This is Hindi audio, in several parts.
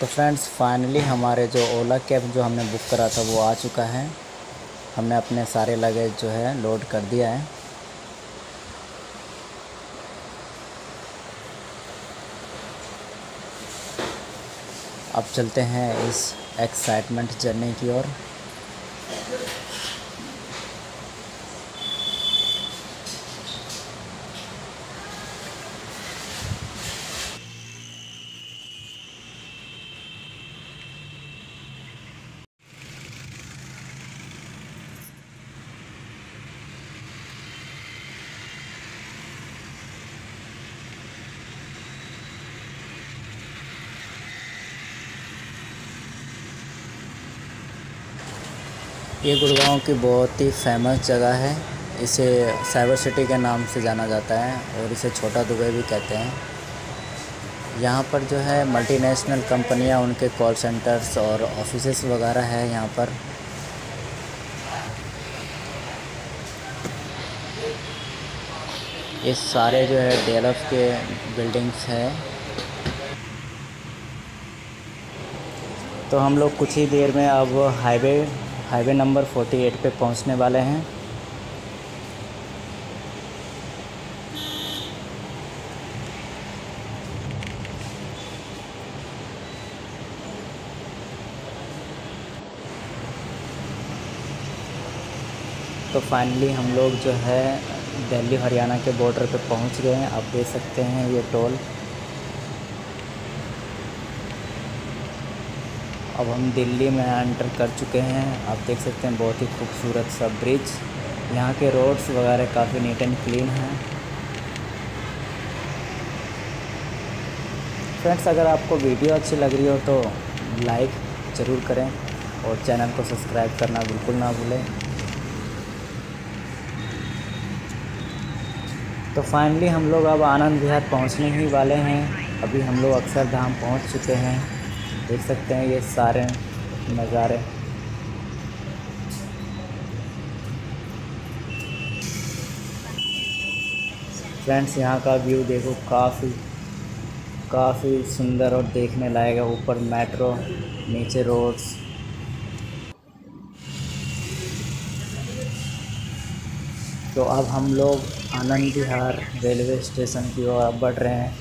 तो फ्रेंड्स फाइनली हमारे जो ओला कैब जो हमने बुक करा था, वो आ चुका है। हमने अपने सारे लगेज जो है लोड कर दिया है। अब चलते हैं इस एक्साइटमेंट जर्नी की ओर। ये गुड़गांव की बहुत ही फ़ेमस जगह है। इसे साइबर सिटी के नाम से जाना जाता है और इसे छोटा दुबई भी कहते हैं। यहाँ पर जो है मल्टीनेशनल कंपनियाँ, उनके कॉल सेंटर्स और ऑफ़िस वगैरह है यहाँ पर। ये सारे जो है डेलफ के बिल्डिंग्स हैं। तो हम लोग कुछ ही देर में अब हाईवे हाईवे नंबर 48 पे पहुँचने वाले हैं। तो फाइनली हम लोग जो है दिल्ली हरियाणा के बॉर्डर पे पहुँच गए हैं। आप देख सकते हैं ये टोल अब हम दिल्ली में एंटर कर चुके हैं। आप देख सकते हैं बहुत ही खूबसूरत सा ब्रिज। यहाँ के रोड्स वगैरह काफ़ी नीट एंड क्लीन हैं। फ्रेंड्स, अगर आपको वीडियो अच्छी लग रही हो तो लाइक ज़रूर करें और चैनल को सब्सक्राइब करना बिल्कुल ना भूलें। तो फाइनली हम लोग अब आनंद विहार पहुँचने ही वाले हैं। अभी हम लोग अक्षरधाम पहुँच चुके हैं। देख सकते हैं ये सारे नज़ारे। फ्रेंड्स, यहाँ का व्यू देखो, काफ़ी काफ़ी सुंदर और देखने लायक है। ऊपर मेट्रो, नीचे रोड्स। तो अब हम लोग आनंद विहार रेलवे स्टेशन की ओर बढ़ रहे हैं।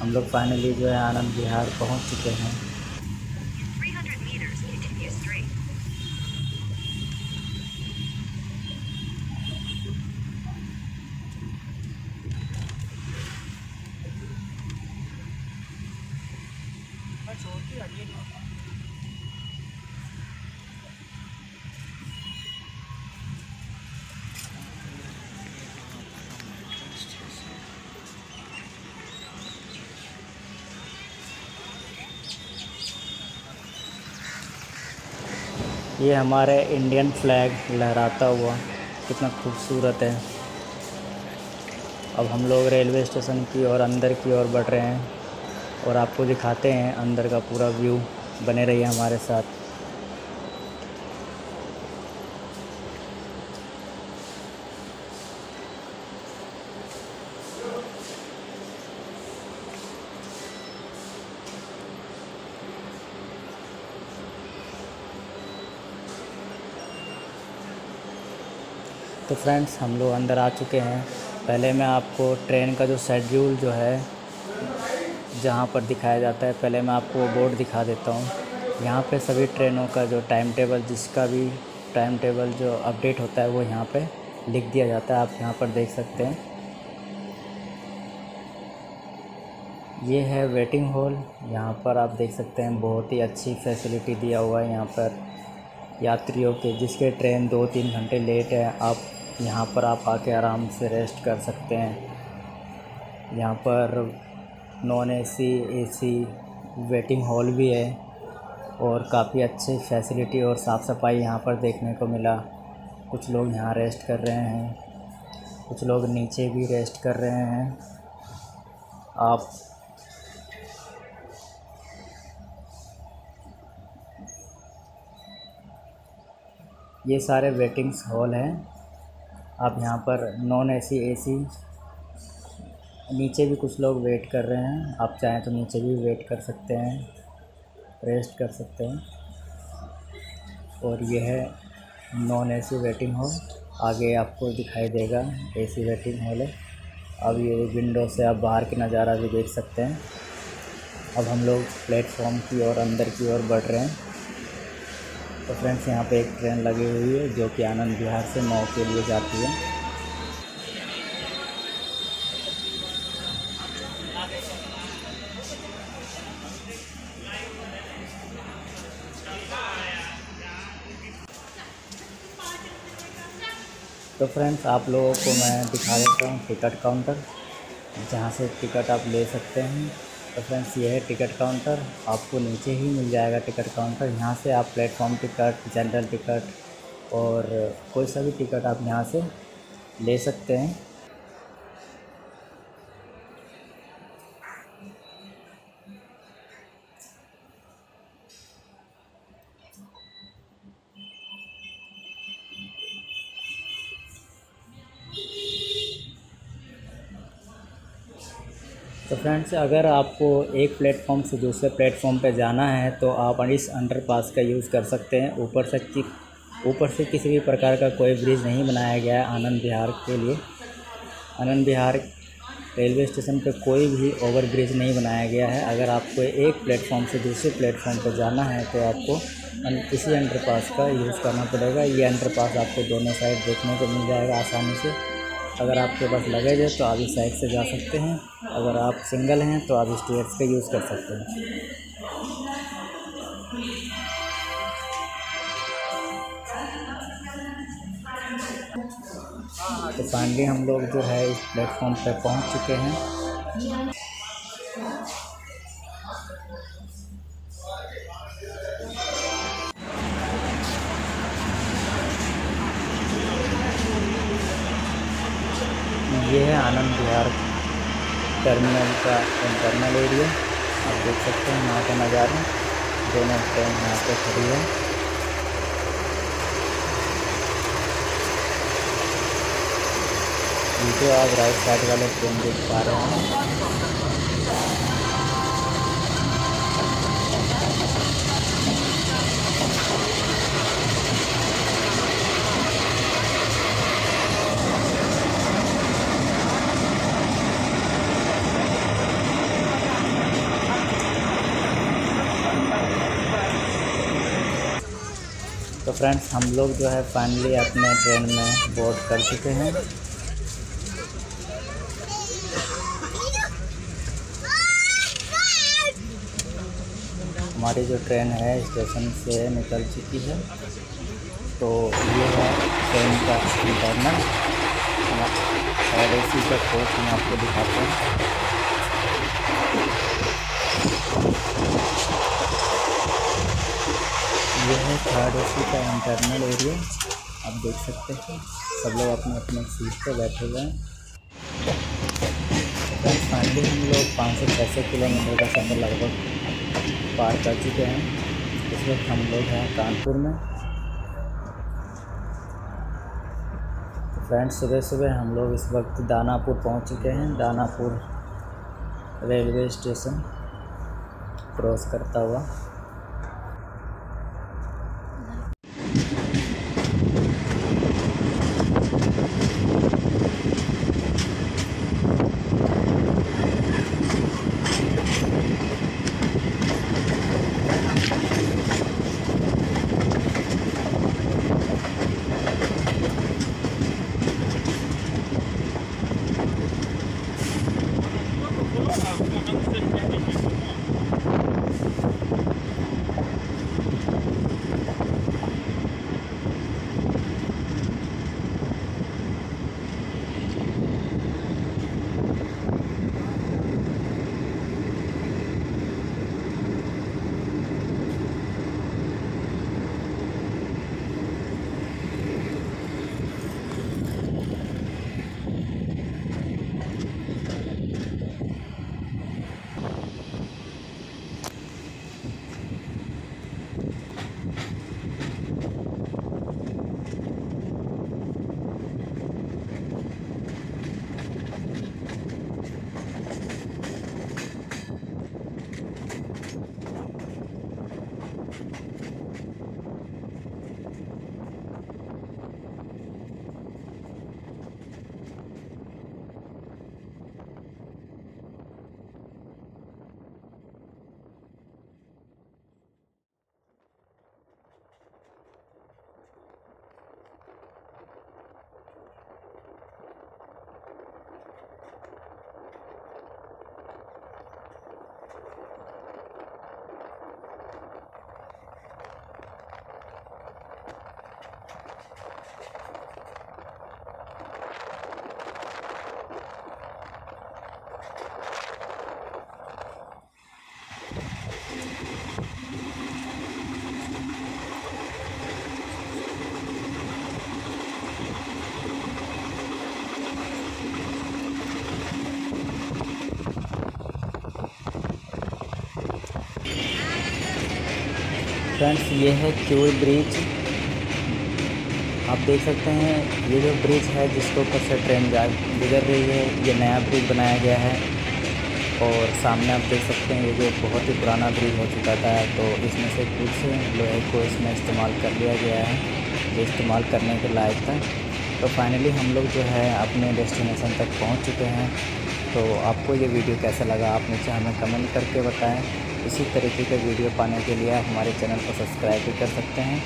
हम लोग फाइनली जो है आनंद विहार पहुँच चुके हैं। ये हमारे इंडियन फ्लैग लहराता हुआ कितना खूबसूरत है। अब हम लोग रेलवे स्टेशन की और अंदर की ओर बढ़ रहे हैं और आपको दिखाते हैं अंदर का पूरा व्यू बने रहिए हमारे साथ। तो फ्रेंड्स हम लोग अंदर आ चुके हैं। पहले मैं आपको ट्रेन का जो शेड्यूल जो है, जहाँ पर दिखाया जाता है, पहले मैं आपको बोर्ड दिखा देता हूँ। यहाँ पे सभी ट्रेनों का जो टाइम टेबल जिसका भी टाइम टेबल जो अपडेट होता है, वो यहाँ पे लिख दिया जाता है। आप यहाँ पर देख सकते हैं। ये है वेटिंग हॉल यहाँ पर आप देख सकते हैं, बहुत ही अच्छी फैसिलिटी दिया हुआ है यहाँ पर। यात्रियों के, जिसके ट्रेन दो तीन घंटे लेट है, आप यहाँ पर आप आके आराम से रेस्ट कर सकते हैं। यहाँ पर non AC AC waiting hall भी है और काफ़ी अच्छी फैसिलिटी और साफ़ सफ़ाई यहाँ पर देखने को मिला। कुछ लोग यहाँ रेस्ट कर रहे हैं, कुछ लोग नीचे भी रेस्ट कर रहे हैं। आप ये सारे वेटिंग्स हॉल हैं। आप यहाँ पर नॉन एसी एसी नीचे भी कुछ लोग वेट कर रहे हैं। आप चाहें तो नीचे भी वेट कर सकते हैं रेस्ट कर सकते हैं। और यह है नॉन एसी वेटिंग हॉल आगे आपको दिखाई देगा एसी वेटिंग हॉल है। अब ये विंडो से आप बाहर के नज़ारा भी देख सकते हैं। अब हम लोग प्लेटफॉर्म की ओर, अंदर की ओर बढ़ रहे हैं। तो फ्रेंड्स यहाँ पे एक ट्रेन लगी हुई है जो कि आनंद विहार से मऊ के लिए जाती है। तो फ्रेंड्स आप लोगों को मैं दिखा देता हूँ टिकट काउंटर जहाँ से टिकट आप ले सकते हैं। तो फ्रेंड्स ये है टिकट काउंटर आपको नीचे ही मिल जाएगा टिकट काउंटर यहाँ से आप प्लेटफॉर्म टिकट जनरल टिकट और कोई सा भी टिकट आप यहाँ से ले सकते हैं. तो फ्रेंड्स, अगर आपको एक प्लेटफॉर्म से दूसरे प्लेटफॉर्म पे जाना है तो आप इस अंडरपास का यूज़ कर सकते हैं। ऊपर से कि, ऊपर से किसी भी प्रकार का कोई ब्रिज नहीं बनाया गया है आनंद बिहार के लिए। आनंद बिहार रेलवे स्टेशन पे कोई भी ओवर ब्रिज नहीं बनाया गया है। अगर आपको एक प्लेटफॉर्म से दूसरे प्लेटफॉर्म पर जाना है तो आपको इसी अंडरपास का यूज़ करना पड़ेगा। ये अंडरपास आपको दोनों साइड देखने को मिल जाएगा आसानी से। अगर आपके पास लगेज है तो आप इस साइड से जा सकते हैं। अगर आप सिंगल हैं तो आप स्टेयर्स का यूज़ कर सकते हैं। तो फाइनली हम लोग जो है इस प्लेटफॉर्म पर पहुँच चुके हैं। विहार टर्मिनल का इंटरनल एरिया आप देख सकते हैं, यहाँ का नज़ारा, दोनों ट्रेन यहाँ पर खड़ी है। जो आप राइट साइड वाले ट्रेन देख पा रहे हैं फ्रेंड्स हम लोग जो है फाइनली अपने ट्रेन में बोर्ड कर चुके हैं। हमारी जो ट्रेन है स्टेशन से निकल चुकी है। तो ये है ट्रेन का इंटरनल और इसी का कोच हम आपको दिखाते हैं। ये है थर्ड ए का इंटरनल एरिया आप देख सकते हैं, सब लोग अपने अपने सीट पर बैठे हुए हैं। फाइनली हम लोग पाँच सौ छः सौ किलोमीटर का सफ़र लगभग पार कर चुके हैं। इस वक्त हम लोग हैं कानपुर में। फ्रेंड्स सुबह सुबह हम लोग इस वक्त दानापुर पहुँच चुके हैं। दानापुर रेलवे स्टेशन क्रॉस करता हुआ। फ्रेंड्स, ये है क्यूर ब्रिज। आप देख सकते हैं, ये जो ब्रिज है, जिसके ऊपर से ट्रेन जा, गुजर रही है, ये नया ब्रिज बनाया गया है। और सामने आप देख सकते हैं, ये जो बहुत ही पुराना ब्रिज हो चुका था तो इसमें से कुछ लोहे को इसमें इस्तेमाल कर लिया गया है, जो इस्तेमाल करने के लायक था। तो फाइनली हम लोग जो है, अपने डेस्टिनेशन तक पहुँच चुके हैं। तो आपको ये वीडियो कैसा लगा? आप नीचे हमें कमेंट करके बताएँ। इसी तरीके के वीडियो पाने के लिए आप हमारे चैनल को सब्सक्राइब भी कर सकते हैं।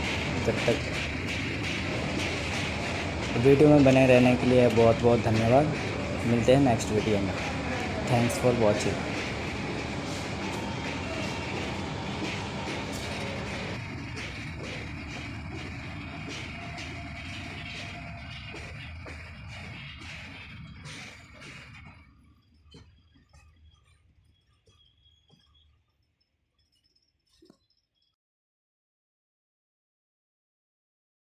जब तक वीडियो में बने रहने के लिए बहुत बहुत धन्यवाद। मिलते हैं नेक्स्ट वीडियो में। Thanks for watching.